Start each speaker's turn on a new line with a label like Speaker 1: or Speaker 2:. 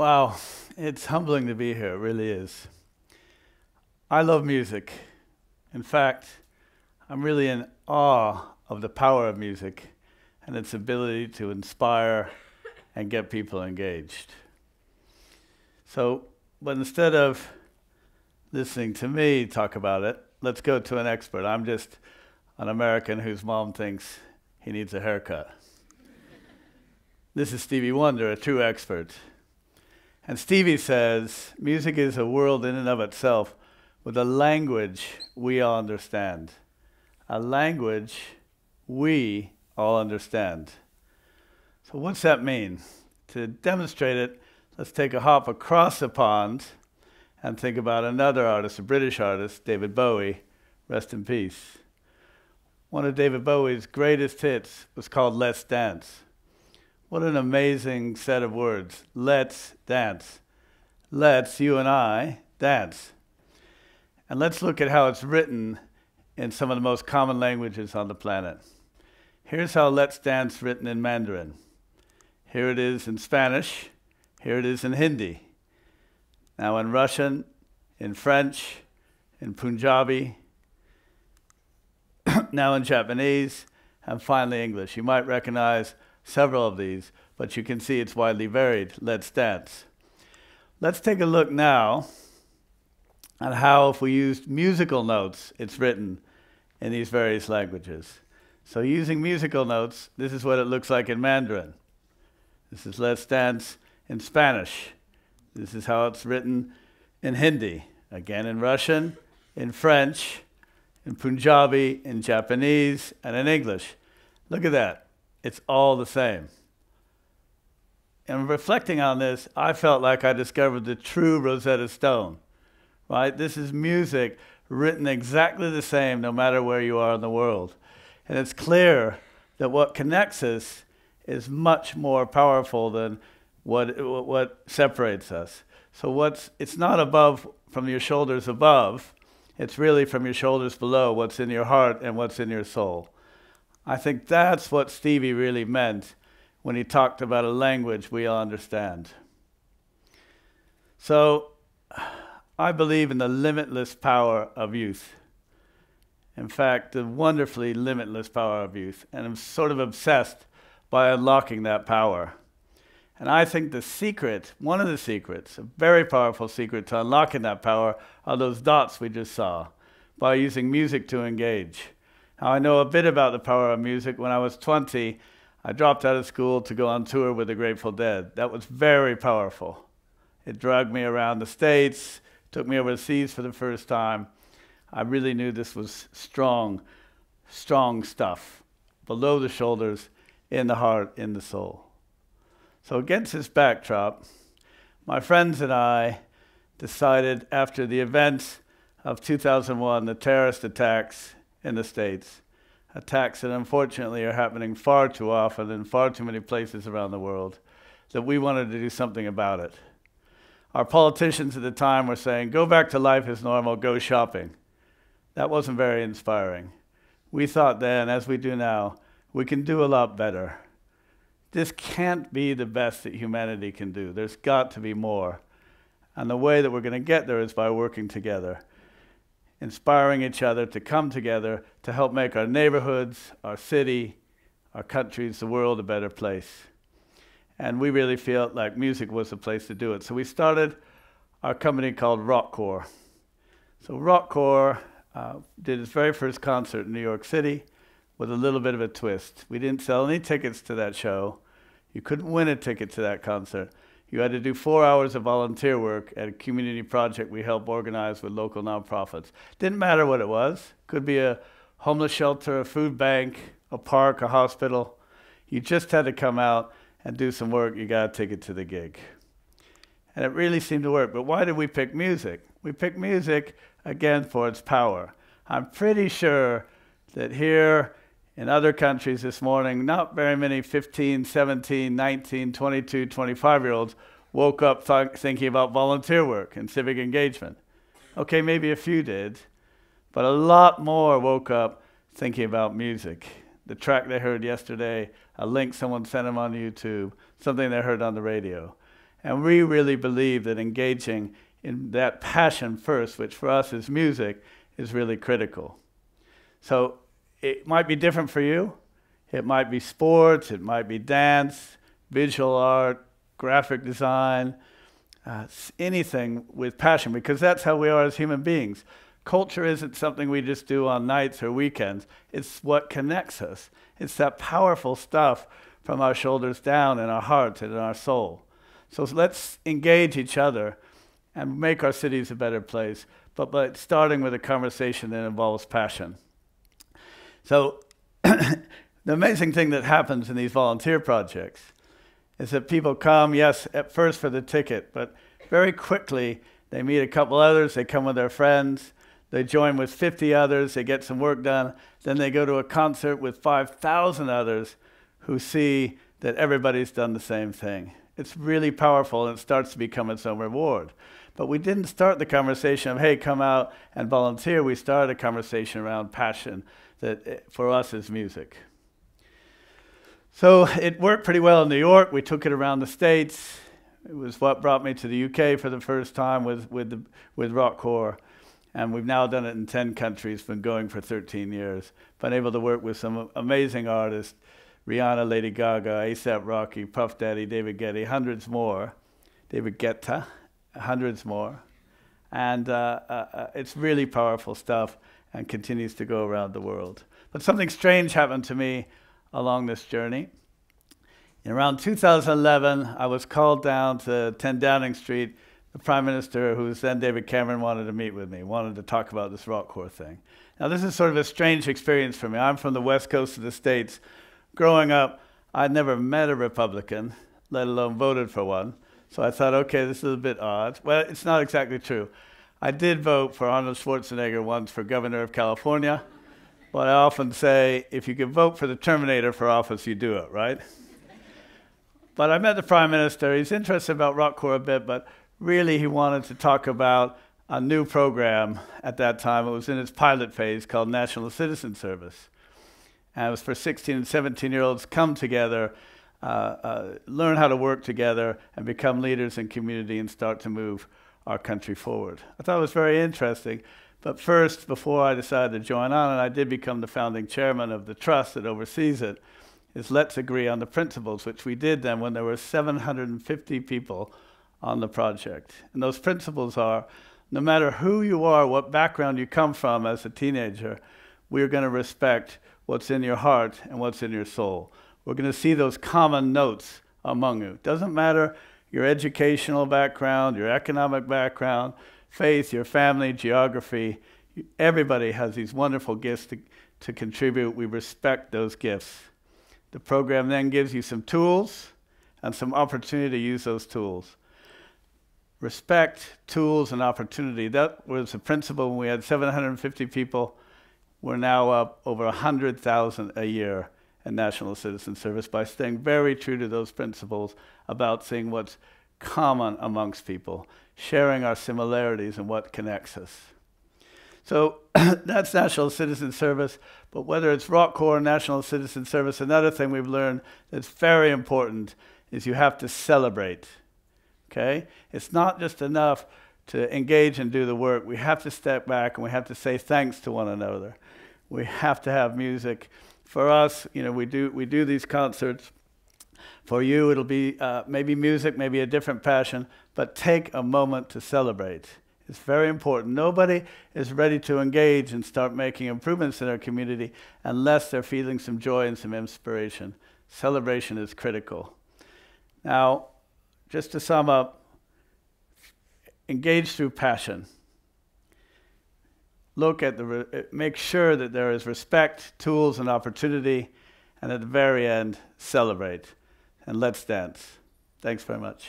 Speaker 1: Wow, it's humbling to be here, it really is. I love music. In fact, I'm really in awe of the power of music and its ability to inspire and get people engaged. So, but instead of listening to me talk about it, let's go to an expert. I'm just an American whose mom thinks he needs a haircut. this is Stevie Wonder, a true expert. And Stevie says music is a world in and of itself with a language we all understand. A language we all understand. So, what's that mean? To demonstrate it, let's take a hop across the pond and think about another artist, a British artist, David Bowie. Rest in peace. One of David Bowie's greatest hits was called Let's Dance. What an amazing set of words. Let's dance. Let's, you and I, dance. And let's look at how it's written in some of the most common languages on the planet. Here's how Let's Dance written in Mandarin. Here it is in Spanish. Here it is in Hindi. Now in Russian, in French, in Punjabi, now in Japanese, and finally English. You might recognize several of these, but you can see it's widely varied. Let's dance. Let's take a look now at how, if we used musical notes, it's written in these various languages. So, using musical notes, this is what it looks like in Mandarin. This is Let's Dance in Spanish. This is how it's written in Hindi. Again, in Russian, in French, in Punjabi, in Japanese, and in English. Look at that it's all the same. And reflecting on this, I felt like I discovered the true Rosetta Stone. Right? This is music written exactly the same no matter where you are in the world. And it's clear that what connects us is much more powerful than what, what separates us. So what's, it's not above from your shoulders above, it's really from your shoulders below, what's in your heart and what's in your soul. I think that's what Stevie really meant when he talked about a language we all understand. So, I believe in the limitless power of youth. In fact, the wonderfully limitless power of youth. And I'm sort of obsessed by unlocking that power. And I think the secret, one of the secrets, a very powerful secret to unlocking that power, are those dots we just saw by using music to engage. Now, I know a bit about the power of music. When I was 20, I dropped out of school to go on tour with the Grateful Dead. That was very powerful. It dragged me around the States, took me overseas for the first time. I really knew this was strong, strong stuff, below the shoulders, in the heart, in the soul. So, against this backdrop, my friends and I decided after the events of 2001, the terrorist attacks in the States. Attacks that unfortunately are happening far too often in far too many places around the world, that we wanted to do something about it. Our politicians at the time were saying, go back to life as normal, go shopping. That wasn't very inspiring. We thought then, as we do now, we can do a lot better. This can't be the best that humanity can do. There's got to be more. And the way that we're going to get there is by working together inspiring each other to come together to help make our neighborhoods, our city, our countries, the world a better place. And we really felt like music was the place to do it. So we started our company called RockCorps. So RockCorps uh, did its very first concert in New York City with a little bit of a twist. We didn't sell any tickets to that show. You couldn't win a ticket to that concert. You had to do four hours of volunteer work at a community project we help organize with local nonprofits. Didn't matter what it was. Could be a homeless shelter, a food bank, a park, a hospital. You just had to come out and do some work. You got a ticket to the gig. And it really seemed to work. But why did we pick music? We picked music, again, for its power. I'm pretty sure that here in other countries this morning, not very many 15, 17, 19, 22, 25 year olds woke up th- thinking about volunteer work and civic engagement. Okay, maybe a few did, but a lot more woke up thinking about music. The track they heard yesterday, a link someone sent them on YouTube, something they heard on the radio. And we really believe that engaging in that passion first, which for us is music, is really critical. So it might be different for you. It might be sports, it might be dance, visual art, graphic design, uh, anything with passion, because that's how we are as human beings. Culture isn't something we just do on nights or weekends, it's what connects us. It's that powerful stuff from our shoulders down in our hearts and in our soul. So let's engage each other and make our cities a better place, but by starting with a conversation that involves passion. So, the amazing thing that happens in these volunteer projects is that people come, yes, at first for the ticket, but very quickly they meet a couple others, they come with their friends, they join with 50 others, they get some work done, then they go to a concert with 5,000 others who see that everybody's done the same thing. It's really powerful and it starts to become its own reward. But we didn't start the conversation of, hey, come out and volunteer. We started a conversation around passion that eh, for us is music. So it worked pretty well in New York. We took it around the States. It was what brought me to the UK for the first time with, with, the, with RockCorps. And we've now done it in 10 countries, been going for 13 years. Been able to work with some amazing artists Rihanna, Lady Gaga, ASAP Rocky, Puff Daddy, David Guetta, hundreds more. David Guetta, hundreds more. And uh, uh, uh, it's really powerful stuff and continues to go around the world. But something strange happened to me along this journey. In around 2011, I was called down to 10 Downing Street. The Prime Minister, who was then David Cameron, wanted to meet with me, wanted to talk about this RockCorps thing. Now, this is sort of a strange experience for me. I'm from the west coast of the States. Growing up, I'd never met a Republican, let alone voted for one. So I thought, okay, this is a bit odd. Well, it's not exactly true. I did vote for Arnold Schwarzenegger once for governor of California, but I often say if you can vote for the Terminator for office, you do it, right? but I met the prime minister. He's interested about RockCorps a bit, but really he wanted to talk about a new program at that time. It was in its pilot phase called National Citizen Service. And it was for 16 and 17 year olds come together, uh, uh, learn how to work together, and become leaders in community and start to move our country forward. I thought it was very interesting. But first, before I decided to join on, and I did become the founding chairman of the trust that oversees it, is let's agree on the principles, which we did then when there were 750 people on the project. And those principles are no matter who you are, what background you come from as a teenager, we're going to respect what's in your heart and what's in your soul. We're going to see those common notes among you. Doesn't matter your educational background, your economic background, faith, your family, geography. Everybody has these wonderful gifts to, to contribute. We respect those gifts. The program then gives you some tools and some opportunity to use those tools. Respect, tools, and opportunity. That was the principle when we had 750 people. We're now up over 100,000 a year in national citizen service by staying very true to those principles about seeing what's common amongst people, sharing our similarities and what connects us. So that's national citizen service, but whether it's RockCorps or national citizen service, another thing we've learned that's very important is you have to celebrate. Okay? It's not just enough to engage and do the work. We have to step back and we have to say thanks to one another. We have to have music for us, you know, we do we do these concerts. For you, it'll be uh, maybe music, maybe a different passion, but take a moment to celebrate. It's very important. Nobody is ready to engage and start making improvements in our community unless they're feeling some joy and some inspiration. Celebration is critical. Now, just to sum up, engage through passion look at the, uh, make sure that there is respect, tools, and opportunity, and at the very end, celebrate. And let's dance. Thanks very much.